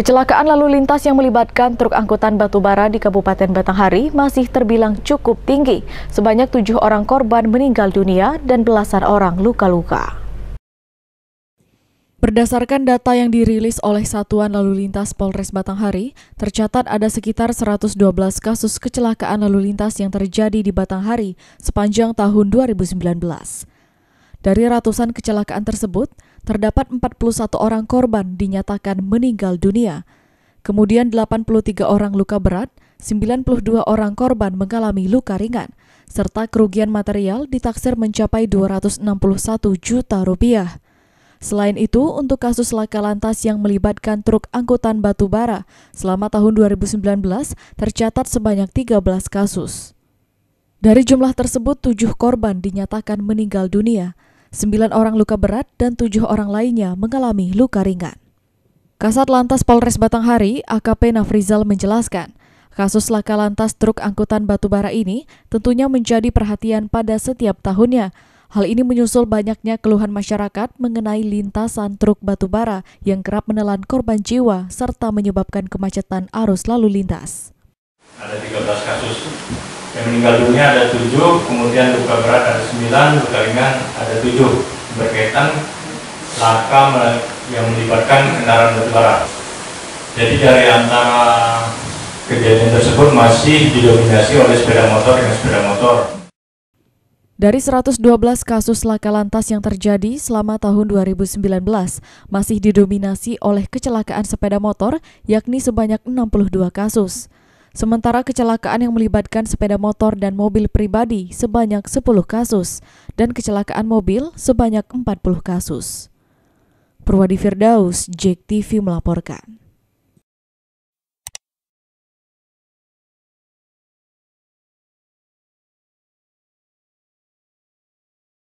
Kecelakaan lalu lintas yang melibatkan truk angkutan batubara di Kabupaten Batanghari masih terbilang cukup tinggi. Sebanyak tujuh orang korban meninggal dunia dan belasan orang luka-luka. Berdasarkan data yang dirilis oleh Satuan Lalu Lintas Polres Batanghari, tercatat ada sekitar 112 kasus kecelakaan lalu lintas yang terjadi di Batanghari sepanjang tahun 2019. Dari ratusan kecelakaan tersebut, terdapat 41 orang korban dinyatakan meninggal dunia. Kemudian 83 orang luka berat, 92 orang korban mengalami luka ringan, serta kerugian material ditaksir mencapai 261 juta rupiah. Selain itu, untuk kasus laka lantas yang melibatkan truk angkutan batu bara selama tahun 2019 tercatat sebanyak 13 kasus. Dari jumlah tersebut, tujuh korban dinyatakan meninggal dunia, Sembilan orang luka berat dan tujuh orang lainnya mengalami luka ringan. Kasat Lantas Polres Batanghari, AKP Nafrizal menjelaskan, kasus laka lantas truk angkutan batubara ini tentunya menjadi perhatian pada setiap tahunnya. Hal ini menyusul banyaknya keluhan masyarakat mengenai lintasan truk batubara yang kerap menelan korban jiwa serta menyebabkan kemacetan arus lalu lintas. Ada 13 kasus yang meninggal dunia ada tujuh, kemudian luka berat ada sembilan, luka ringan ada tujuh berkaitan laka yang melibatkan kendaraan batubara. Jadi dari antara kejadian tersebut masih didominasi oleh sepeda motor dengan sepeda motor. Dari 112 kasus laka lantas yang terjadi selama tahun 2019, masih didominasi oleh kecelakaan sepeda motor, yakni sebanyak 62 kasus. Sementara kecelakaan yang melibatkan sepeda motor dan mobil pribadi sebanyak 10 kasus dan kecelakaan mobil sebanyak 40 kasus. Purwadi Firdaus, JEK TV melaporkan.